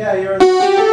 Yeah, you're.